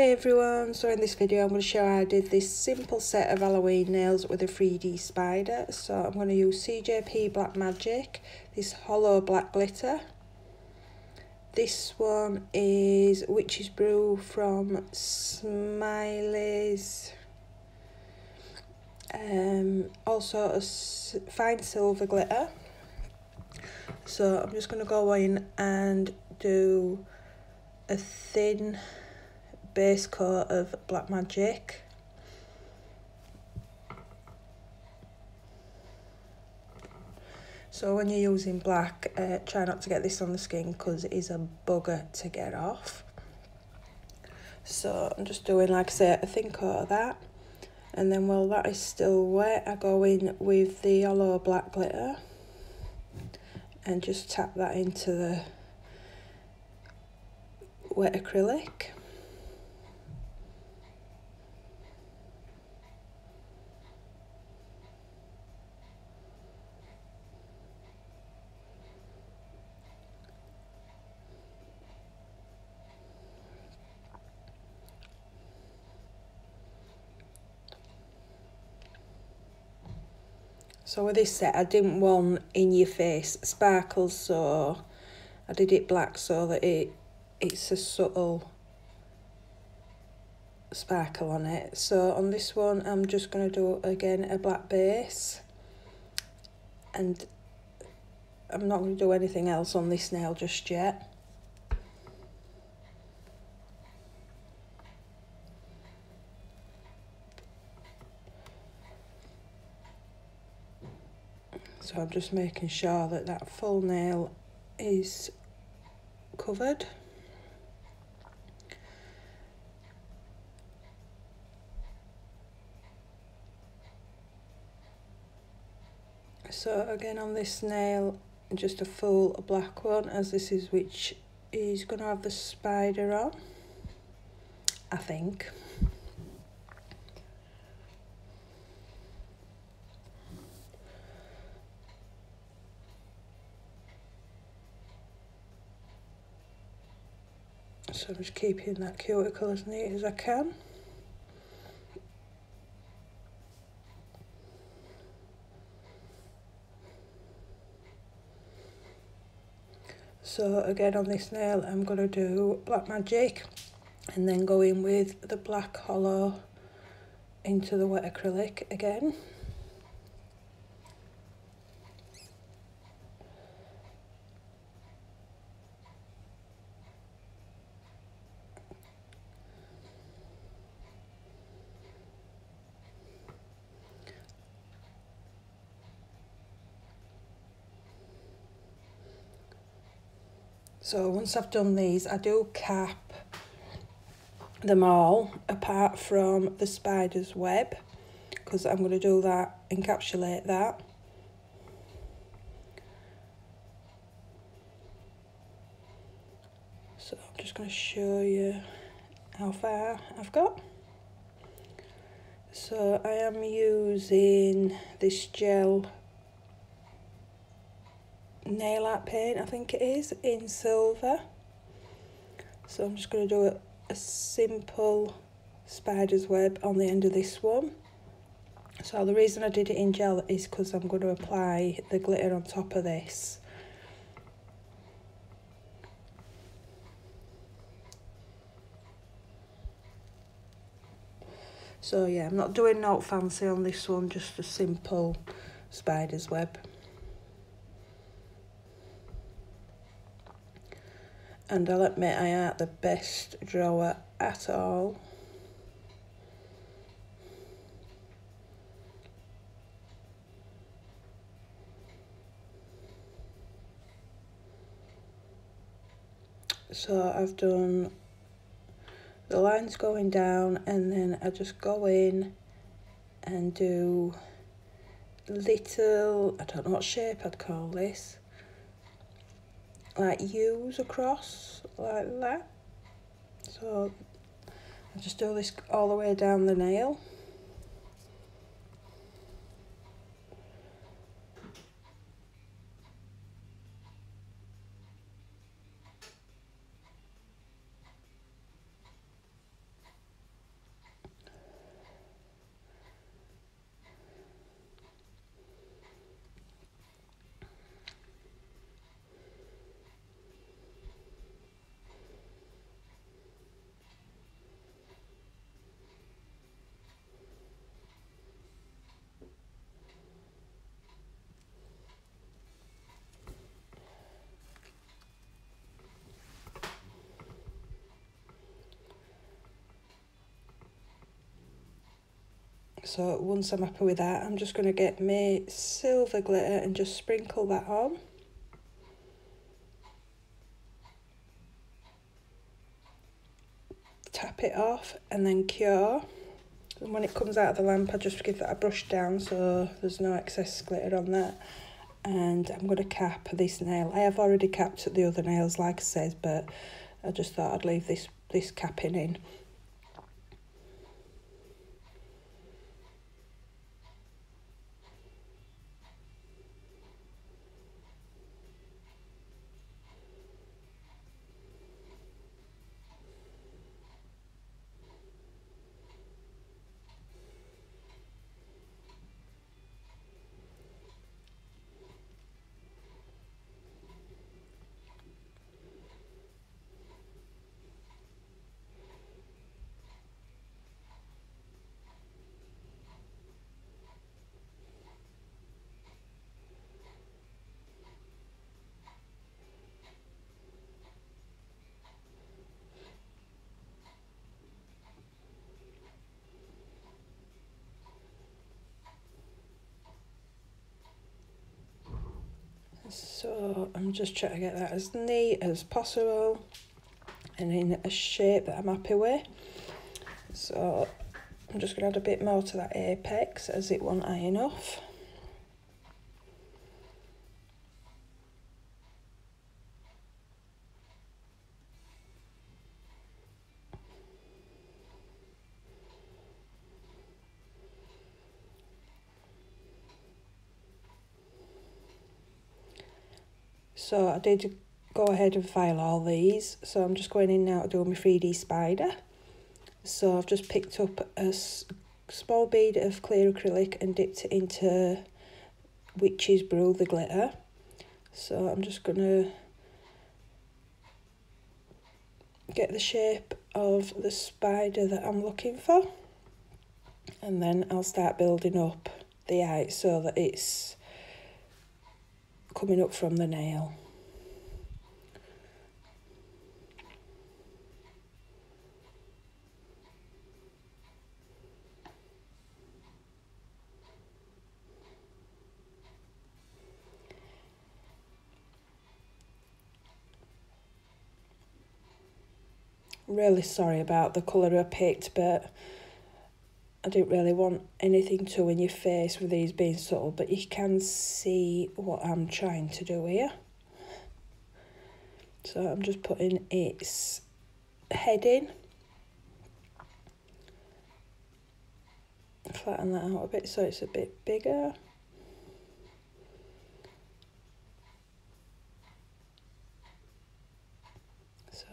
Hi everyone, so in this video I'm going to show how I did this simple set of Halloween nails with a 3D spider. So I'm going to use CJP Black Magic, this holo black glitter. This one is Witch's Brew from Smiley's. Um, also a fine silver glitter. So I'm just going to go in and do a thin base coat of Black Magic. So when you're using black, uh, try not to get this on the skin because it is a bugger to get off. So I'm just doing, like I say, a thin coat of that. And then while that is still wet, I go in with the holo black glitter and just tap that into the wet acrylic. So with this set, I didn't want in your face sparkles, so I did it black so that it it's a subtle sparkle on it. So on this one, I'm just going to do, again, a black base. And I'm not going to do anything else on this nail just yet. So I'm just making sure that that full nail is covered. So again on this nail, just a full black one as this is which is going to have the spider on, I think. So I'm just keeping that cuticle as neat as I can. So again on this nail I'm going to do Black Magic and then go in with the black holo into the wet acrylic again. So once I've done these, I do cap them all apart from the spider's web because I'm going to do that, encapsulate that. So I'm just going to show you how far I've got. So I am using this gel nail art paint, I think it is, in silver. So I'm just going to do a, a simple spider's web on the end of this one. So the reason I did it in gel is because I'm going to apply the glitter on top of this. So yeah, I'm not doing no fancy on this one, just a simple spider's web. And I'll admit I ain't the best drawer at all. So I've done the lines going down and then I just go in and do little, I don't know what shape I'd call this, like U's across like that. So I just do this all the way down the nail. So once I'm happy with that, I'm just going to get my silver glitter and just sprinkle that on. Tap it off and then cure. And when it comes out of the lamp, I just give that a brush down so there's no excess glitter on that. And I'm going to cap this nail. I have already capped the other nails, like I said, but I just thought I'd leave this, this capping in. So I'm just trying to get that as neat as possible and in a shape that I'm happy with. So I'm just going to add a bit more to that apex as it won't iron off. So I did go ahead and file all these. So I'm just going in now to do my 3D spider. So I've just picked up a small bead of clear acrylic and dipped it into Witch's Brew, the glitter. So I'm just going to get the shape of the spider that I'm looking for. And then I'll start building up the eye so that it's coming up from the nail. Really sorry about the colour I picked, but I didn't really want anything too in your face with these being subtle, but you can see what I'm trying to do here. So I'm just putting its head in. Flatten that out a bit so it's a bit bigger.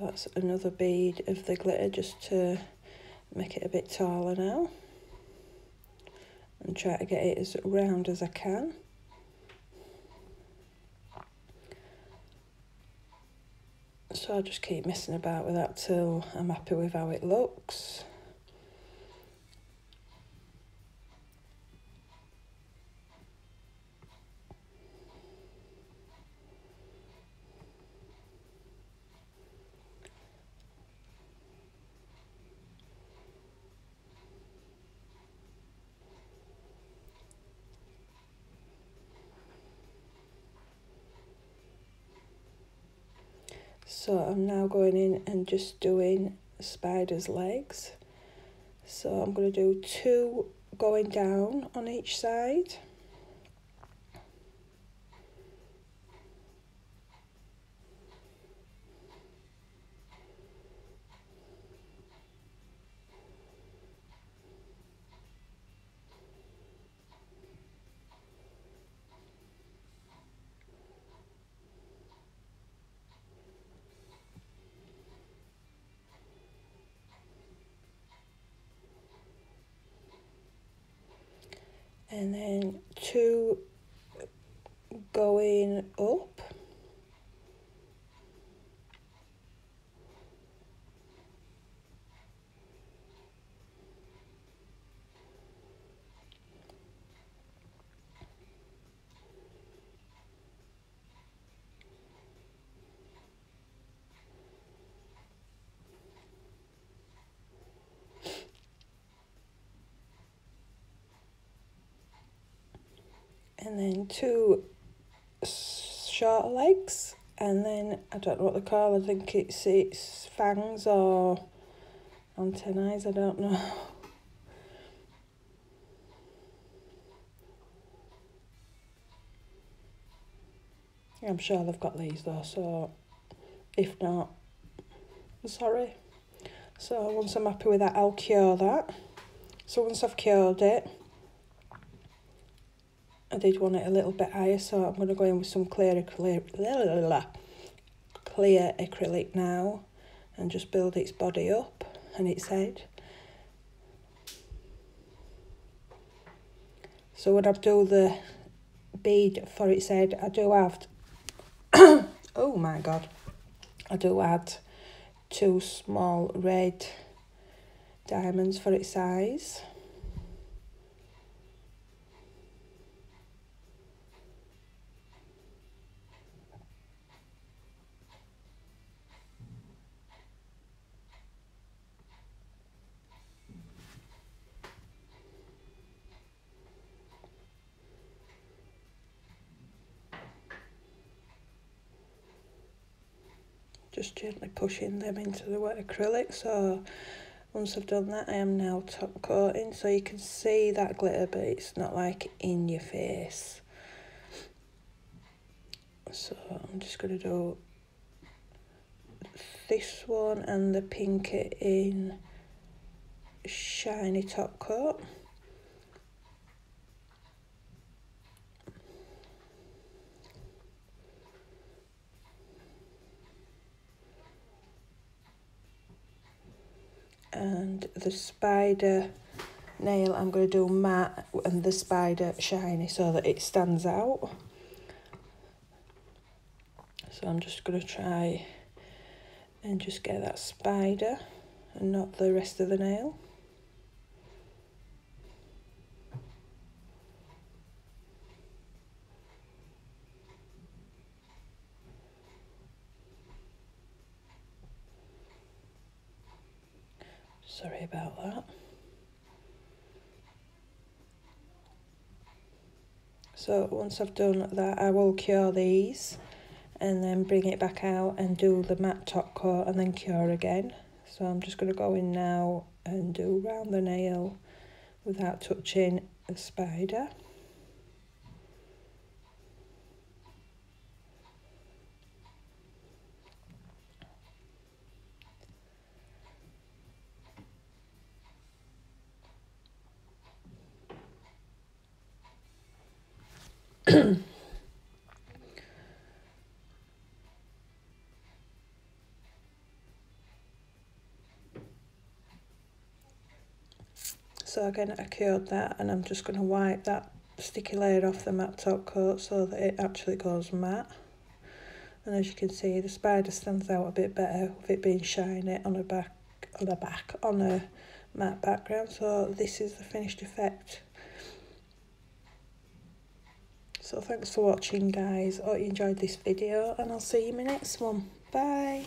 That's another bead of the glitter just to make it a bit taller now and try to get it as round as I can. So I'll just keep messing about with that till I'm happy with how it looks. So I'm now going in and just doing spider's legs. So I'm going to do two going down on each side. And then two going up and then two shorter legs and then I don't know what they call I think it's its fangs or antennae I don't know. I'm sure they've got these though so if not I'm sorry. So once I'm happy with that I'll cure that. So once I've cured it I did want it a little bit higher so I'm going to go in with some clear acrylic, clear acrylic now and just build its body up and its head. So when I do the bead for its head I do have, oh my god, I do add two small red diamonds for its eyes. Just gently pushing them into the wet acrylic. So once I've done that I am now top coating. So you can see that glitter but it's not like in your face. So I'm just going to do this one and the pink in shiny top coat and the spider nail I'm going to do matte and the spider shiny so that it stands out. So I'm just going to try and just get that spider and not the rest of the nail Sorry about that. So once I've done that, I will cure these and then bring it back out and do the matte top coat and then cure again. So I'm just going to go in now and do round the nail without touching the spider. so again I cured that and I'm just going to wipe that sticky layer off the matte top coat so that it actually goes matte. And as you can see the spider stands out a bit better with it being shiny on a back on a back on a matte background. So this is the finished effect so thanks for watching guys. I hope you enjoyed this video and I'll see you in my next one. Bye.